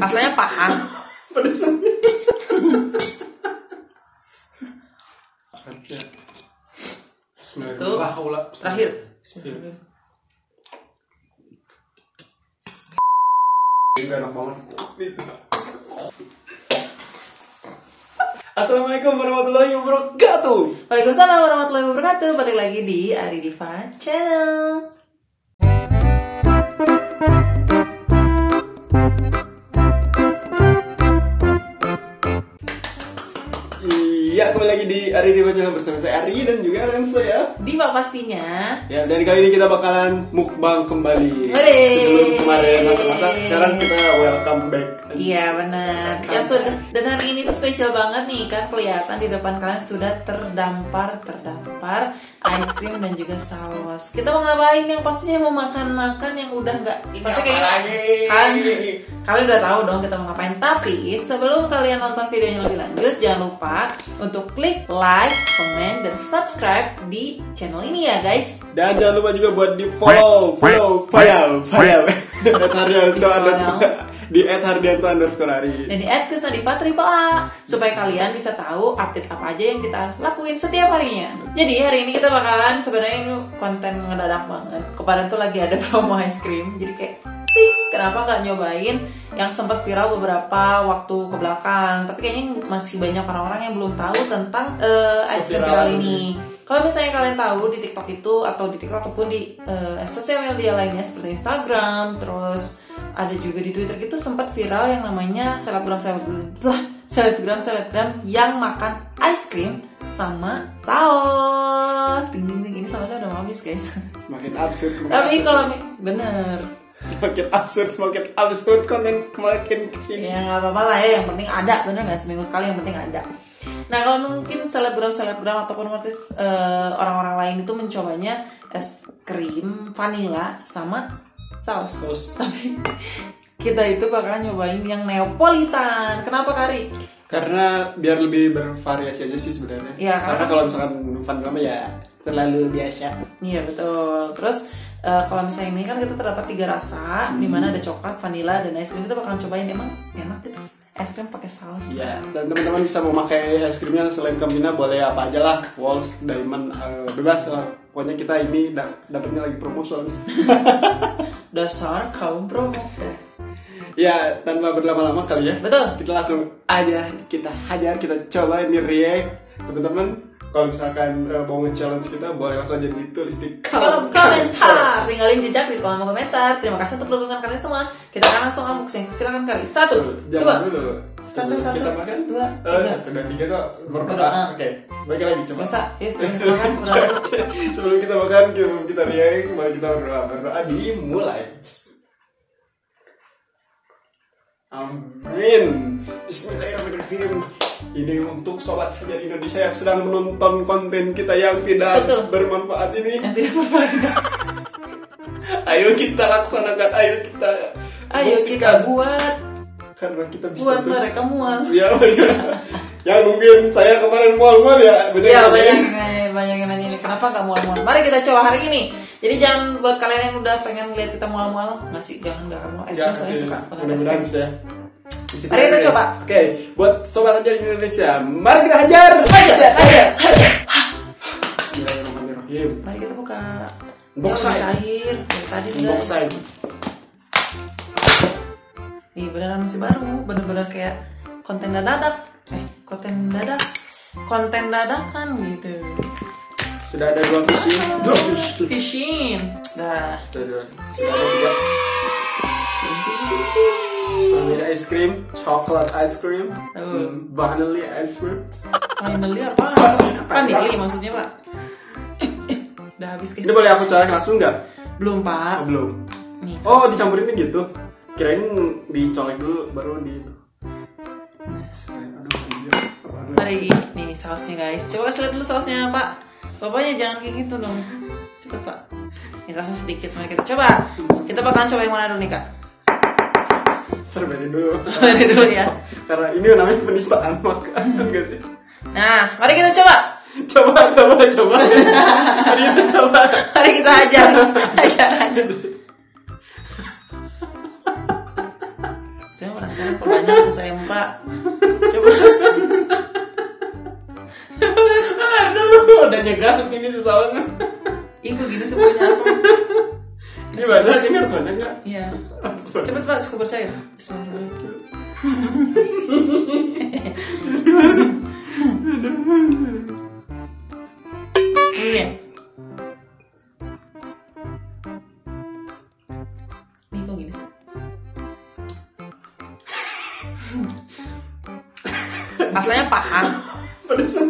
Rasanya paham. Ada. Terakhir. Ini enak banget. Assalamualaikum warahmatullahi wabarakatuh. Waalaikumsalam warahmatullahi wabarakatuh. Balik lagi di Ari Diva Channel. Kembali lagi di Ari di Channel bersama saya Ari dan juga dengan saya. Diva pastinya. Ya, dan kali ini kita bakalan mukbang kembali. Hore. Sebelum kemarin masak-masak, sekarang kita welcome back. Iya benar. Ya sudah. Dan hari ini tuh spesial banget nih kan kelihatan di depan kalian sudah terdampar terdampar ice cream dan juga saus. Kita mau ngapain yang pastinya mau makan-makan yang udah nggak pasti lagi? kan kalian udah tahu dong kita mau ngapain. Tapi sebelum kalian nonton videonya lebih lanjut jangan lupa untuk klik like, comment dan subscribe di channel ini ya guys. Dan jangan lupa juga buat di follow, follow, follow, follow. Hardianto Di follow. di Hardianto underscore Ari. dan di Kusnadiva Triple A supaya kalian bisa tahu update apa aja yang kita lakuin setiap harinya. Jadi hari ini kita bakalan sebenarnya ini konten ngedadak banget. Kemarin tuh lagi ada promo ice cream, jadi kayak ting kenapa nggak nyobain yang sempat viral beberapa waktu ke belakang tapi kayaknya masih banyak orang-orang yang belum tahu tentang eh, ice cream viral ini kalau misalnya kalian tahu di TikTok itu atau di TikTok ataupun di eh, sosial media lainnya seperti Instagram, terus ada juga di Twitter gitu sempat viral yang namanya selebgram selebgram lah selebgram selebgram yang makan ice cream sama saus. Ding ding ding ini sausnya udah habis guys. Semakin absurd. semakin Tapi kalau bener semakin absurd, semakin absurd konten kemakin ke sini. ya nggak apa-apa lah ya yang penting ada bener nggak seminggu sekali yang penting ada. Nah kalau mungkin selebgram selebgram ataupun artis eh, orang-orang lain itu mencobanya es krim vanilla sama saus. Terus Tapi kita itu bakalan nyobain yang Neapolitan. Kenapa Kari? karena biar lebih bervariasi aja sih sebenarnya. Iya, karena karena- kalau misalkan mah ya terlalu biasa. Iya betul. Terus eh, kalau misalnya ini kan kita terdapat tiga rasa, di mana ada coklat, vanilla, dan es krim. Kita bakalan cobain emang enak gitu es krim pakai saus. Iya, dan teman-teman bisa memakai es krimnya selain Kemina boleh apa aja lah, Walls, Diamond, eh, bebas lah. Pokoknya kita ini da- dapetnya lagi promo soalnya. Dasar kaum promo. ya, tanpa berlama-lama kali ya. Betul. Kita langsung aja kita hajar, kita coba ini react. Teman-teman, kalau misalkan eh, mau nge-challenge kita boleh langsung aja ditulis di Kolom komentar, tinggalin jejak di kolom komentar. Terima kasih untuk dukungan kalian semua. Kita akan langsung unboxing. Silakan Kari. Satu, dua, Jangan dulu. Satu, satu, kita makan. dua, Eh, tiga. satu, dua, tiga tuh berdoa. Berdoa. Oke, balik lagi coba. Usah, yes. Udah dulu. Sebelum kita makan, sebelum kita react, mari kita berdoa. Berdoa dimulai. Amin. Bismillahirrahmanirrahim. Ini untuk sobat hajar Indonesia yang sedang menonton konten kita yang tidak Betul. bermanfaat ini. Yang tidak bermanfaat. Ayo kita laksanakan, ayo kita Ayo buktikan. kita buat karena kita bisa buat tuh. mereka mual. Ya, ya. yang mungkin saya kemarin mual-mual ya, Iya kan? banyak yang- banyak yang nanya ini kenapa nggak mual-mual. Mari kita coba hari ini. Jadi jangan buat kalian yang udah pengen lihat kita mual-mual, nggak sih jangan nggak mual. Es Ya, krim saya suka Mudah-mudahan bisa Bisa Mari kita ya. coba. Oke, buat sobat hajar Indonesia, mari kita hajar. Ayo, ayo. Bismillahirrahmanirrahim. Mari kita buka. Time. cair dari tadi guys. Nih beneran masih baru, bener-bener kayak konten dadadak. Eh, konten dadak. Konten dadakan gitu. Sudah ada dua fishing. Dua fishing. Fishing. Dah. Sudah sudah ada juga strawberry ice cream, coklat ice cream, Oh. vanilla ice cream. Finally apa? Vanili maksudnya pak. Udah habis guys. Ini boleh aku cobain langsung nggak? Belum Oh, pak. belum. Nih. Oh, dicampurinnya gitu. Kirain dicolek dulu baru di itu. Mari nih sausnya guys. Coba kasih lihat dulu sausnya pak. Bapaknya jangan kayak gitu dong. Cepet pak. Ini sausnya sedikit. Mari kita coba. Kita bakalan coba yang mana dulu nih kak? Strawberry dulu. Strawberry dulu ya. Karena ini namanya penistaan enggak sih? Nah, mari kita coba. Coba, coba, coba. Hari ini coba. Mari kita ajar. Ajaran. penasaran perbanyak ke saya pak coba Aduh, udah nyegat ini soalnya. ih kok gini semuanya asam Ini banyak, ini harus banyak nggak? iya cepet pak sekubur saya Bismillahirrahmanirrahim Ini ya. Nih kok gini? Rasanya paham. Pedesan.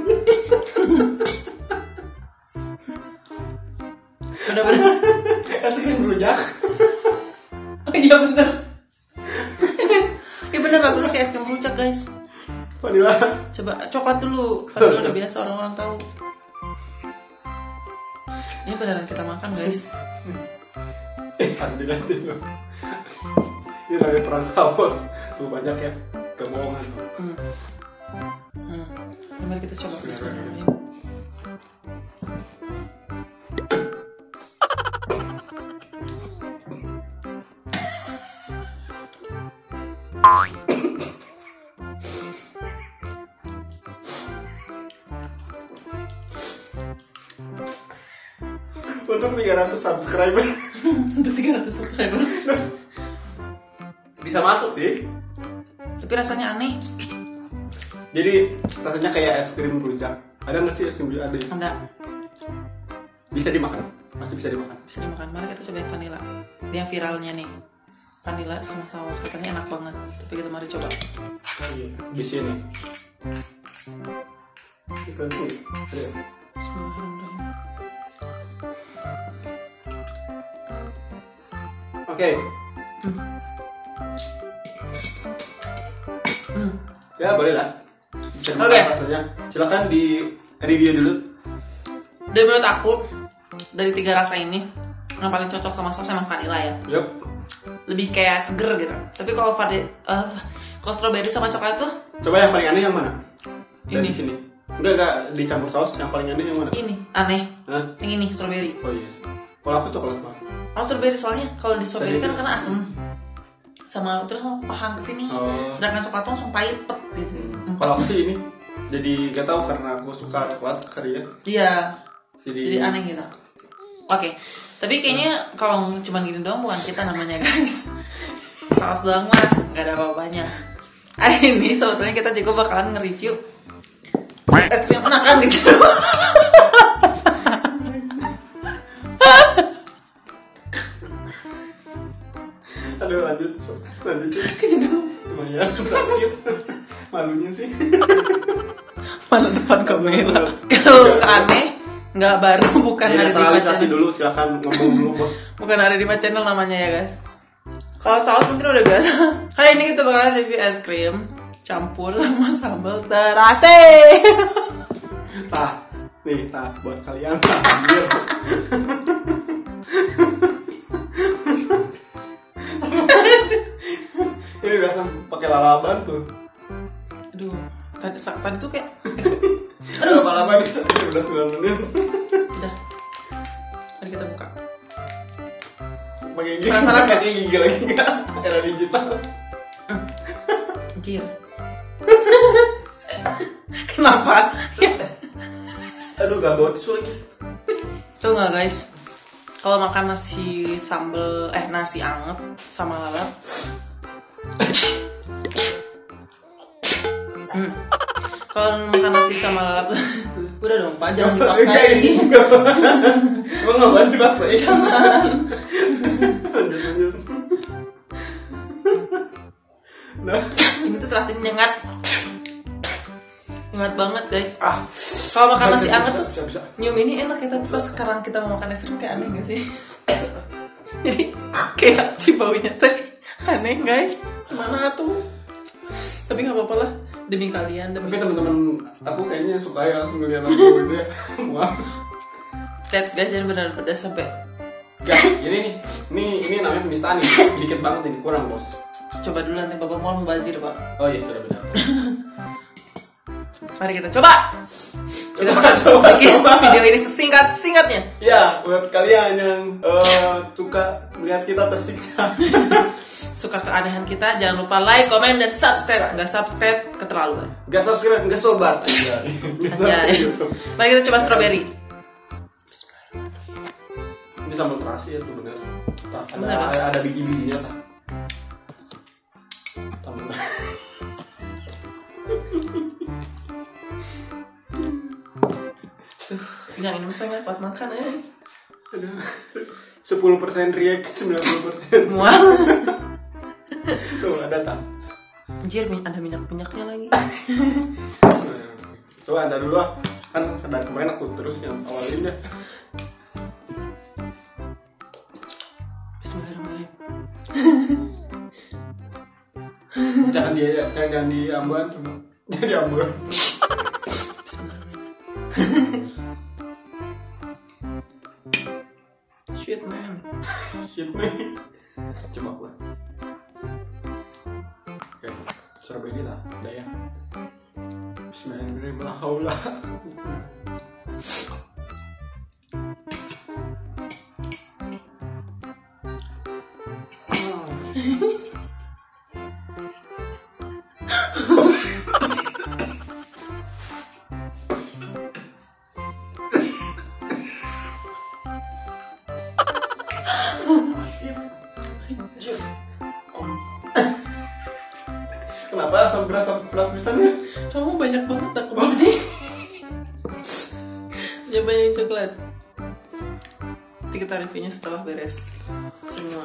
Guys. Vanilla. Coba coklat dulu. Vanilla udah biasa orang-orang tahu. Ini beneran kita makan guys. Eh, alhamdulillah dulu. Ini namanya perang kaos. Tuh banyak ya. Kebohongan. Hmm. Hmm. Mari kita coba Bismillahirrahmanirrahim. Untuk 300 subscriber. Untuk 300 subscriber. Bisa masuk sih. Tapi rasanya aneh. Jadi rasanya kayak es krim rujak. Ada nggak sih es krim rujak? Ada. ya? Enggak Bisa dimakan. Masih bisa dimakan. bisa dimakan. Mari kita coba yang vanilla. Ini yang viralnya nih. Vanilla sama saus katanya enak banget. Tapi kita mari coba. Iya. Di sini. Ikan kulit. Ada. Oke. Hmm. Ya boleh lah. Oke. rasanya. Silakan di review dulu. Dan menurut aku dari tiga rasa ini yang paling cocok sama saus emang vanilla ya. Yup. Lebih kayak seger gitu. Tapi kalau vadi, eh, kalau strawberry sama coklat tuh Coba yang paling aneh yang mana? Dari Ini. sini. Enggak enggak dicampur saus. Yang paling aneh yang mana? ini aneh. Hah? Yang ini strawberry. Oh iya. Kalau aku coklat mah. Oh strawberry soalnya kalau di strawberry kan karena asem sama terus sama pahang ke sini. Oh. Sedangkan coklat tuh langsung pahit pet gitu. Hmm. Kalau aku sih ini. Jadi gak tahu karena aku suka coklat kari ya. Iya. Jadi, Jadi aneh gitu. Oke. Tapi kayaknya kalau cuma gini doang bukan kita namanya guys. Saus doang mah nggak ada apa-apanya. Hari ini sebetulnya kita juga bakalan nge-review es krim enakan gitu. lanjut. Lumayan sakit. Malunya sih. Mana tempat kamera? Kalau aneh nggak baru bukan ada di Naturalisasi channel. dulu silakan ngomong dulu bos. Bukan ada di channel namanya ya guys. Kalau saus mungkin udah biasa. Kali ini kita bakalan review es krim campur sama sambal terase. Tah, nih tah buat kalian tah. lalaban tuh. Aduh, tadi, tadi tuh kayak Aduh, lalaban itu udah 9 menit. udah. Mari kita buka. Pakai gigi. Penasaran? Pakai gigi lagi nggak? Era digital. Anjir. Kenapa? Ya. Aduh, gak bawa tisu lagi. Tuh nggak guys? Kalau makan nasi sambel eh nasi anget sama lalap. Kalau makan nasi sama lalap udah dong pak jangan dipaksain. Emang ngapain dipaksain? Jangan. Nah, Ini tuh terasa nyengat. Nyengat banget guys. ah. Kalau makan nasi anget tuh bisa, bisa. nyium ini enak ya tapi pas sekarang kita mau makan es krim kayak aneh gak sih? Jadi kayak si baunya teh aneh guys. Mana tuh? Tapi nggak apa-apa lah demi kalian Tapi demi teman-teman aku kayaknya suka ya ngeliat aku gitu ya. Wah. Ted guys jadi benar pedas sampai Ya, ini nih. Ini ini namanya penistaan nih. Sedikit banget ini, kurang, Bos. coba dulu nanti bapak mau membazir pak. Oh iya, sudah benar. Mari kita coba. Kita Coba, bakal coba, bikin coba. video ini sesingkat singkatnya. Ya, buat kalian yang eh, suka melihat kita tersiksa. suka keanehan kita, jangan lupa like, comment, dan subscribe. Nggak subscribe, keterlaluan. Gak subscribe, gak sobat. Iya. Gak Anjay. subscribe. Mari kita coba strawberry. Ini sambal terasi ya tuh bener. Ada, ada, ada biji-bijinya tak. Sambal. Tuh, yang ini misalnya buat makan eh. Sepuluh persen riak, sembilan puluh persen. Mual. Ada. Anjir, ada minyak-minyaknya lagi. Coba anda dulu ah. Kan dari kemarin aku terus yang awalnya. Bismillahirrahmanirrahim. jangan di jangan, jangan di ambuan coba. Jangan di ambuan. Bismillahirrahmanirrahim. Bismillahirrahmanirrahim. La haula. Kenapa asam berasa pedas pisannya? Kamu banyak banget aku beli. Coba yang coklat. Nanti kita reviewnya setelah beres semua.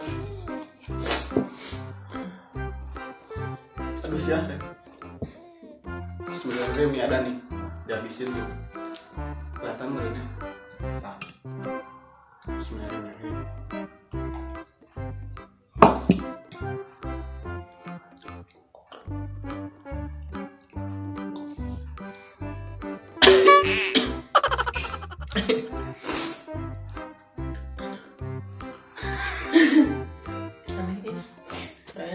Aduh sih ya. Bismillahirrahmanirrahim ini ada nih. Dihabisin tuh. Kelihatan nggak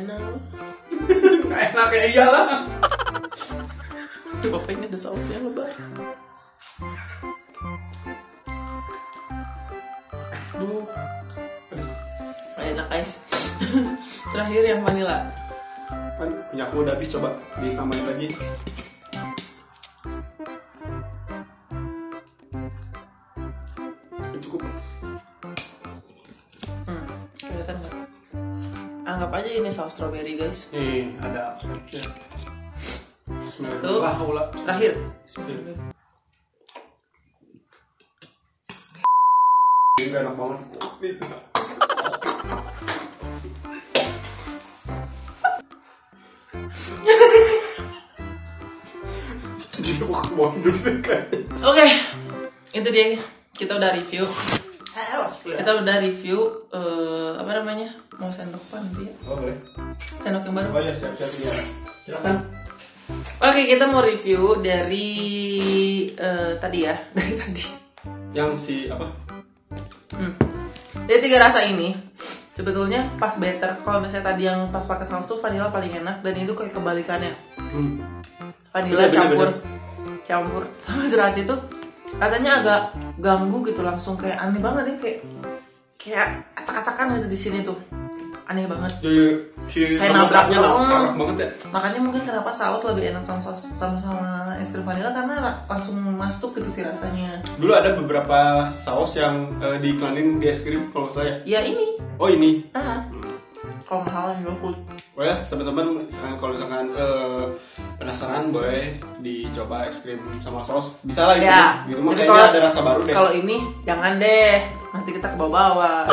enak. Nggak enak ya iyalah. Bapak ini ada sausnya lebar. Aduh. Gak enak guys. Terakhir yang vanilla. Kan punya aku udah habis coba ditambahin lagi. Aja ini saus strawberry guys. Nih ada. Tuh. La haula. Terakhir. Ini enak banget. Oke, itu dia. Kita udah review. Kita udah review eh, apa namanya? Mau sendok apa nanti ya? Oh boleh. Sendok yang baru. Oh ya siap siap ya. Silakan. Oke, kita mau review dari eh, tadi ya, dari tadi. Yang si apa? Hmm. Jadi tiga rasa ini sebetulnya pas better. Kalau misalnya tadi yang pas pakai saus tuh vanilla paling enak dan itu kayak kebalikannya. Hmm. Vanilla Bener, bener, campur bener. campur sama terasi itu rasanya agak ganggu gitu langsung kayak aneh banget nih kayak kayak acak-acakan gitu di sini tuh aneh banget Jadi si Kayak sambal nabrak nabrak banget ya. makanya mungkin kenapa saus lebih enak sama saus sama sama es krim vanilla karena langsung masuk gitu sih rasanya Dulu ada beberapa saus yang eh, diiklanin di es krim kalau saya. ya ini Oh ini. ah kalau mahal juga full Oh ya, teman-teman, misalkan kalau misalkan eh, penasaran boleh dicoba es krim sama saus. Bisa lah gitu. ya Di rumah kayaknya ada rasa baru deh. kalau ini jangan deh nanti kita ke bawah-bawah.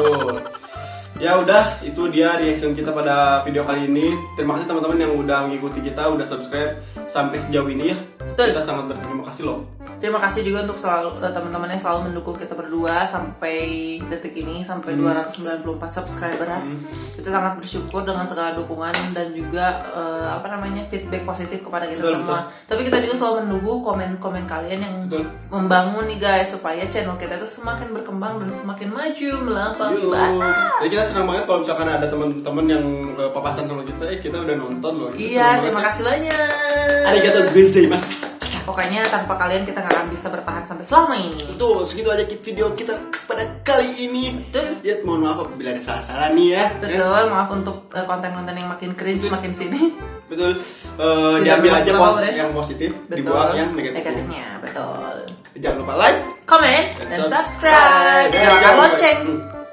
Ya udah, itu dia reaction kita pada video kali ini. Terima kasih teman-teman yang udah mengikuti kita, udah subscribe sampai sejauh ini ya. Betul. Kita sangat berterima kasih loh. Terima kasih juga untuk selalu eh, teman-teman yang selalu mendukung kita berdua sampai detik ini sampai 294 subscriber. Hmm. Kita sangat bersyukur dengan segala dukungan dan juga eh, apa namanya feedback positif kepada kita Betul, semua. Tapi kita juga selalu menunggu komen-komen kalian yang Betul. membangun nih guys supaya channel kita itu semakin berkembang dan semakin maju melampaui batas. Jadi kita senang banget kalau misalkan ada teman-teman yang eh, papasan sama kita, eh kita udah nonton loh. Kita Iya, terima kasih banyak. ya. Arigato gozaimasu. Pokoknya tanpa kalian kita nggak akan bisa bertahan sampai selama ini. Betul, segitu aja video kita pada kali ini. Betul. Ya, mohon maaf apabila ada salah-salah nih ya. Betul, maaf untuk eh, konten-konten yang makin cringe makin sini. Betul. Tidak diambil aja po- deh. yang positif, Betul. dibuang yang negatif. Negatifnya, betul. Jangan lupa like Komen dan subscribe. Dan Nyalakan jangan lonceng.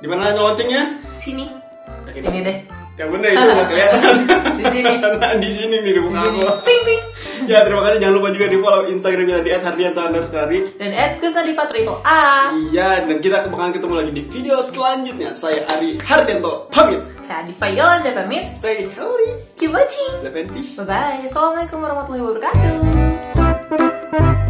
Di mana loncengnya? Sini. Yakin? Sini deh. Yang bener itu nggak kelihatan. Di sini. Nah, di sini nih di muka aku. Ting ting. Ya terima kasih jangan lupa juga di follow Instagram kita di underscore Dan Ed Kusnadifa Triple A. Iya dan kita bakalan ketemu lagi di video selanjutnya. Saya Ari Hardianto pamit. Saya Adifa Yolanda pamit. Saya Helly Keep watching. Bye bye. Assalamualaikum warahmatullahi wabarakatuh.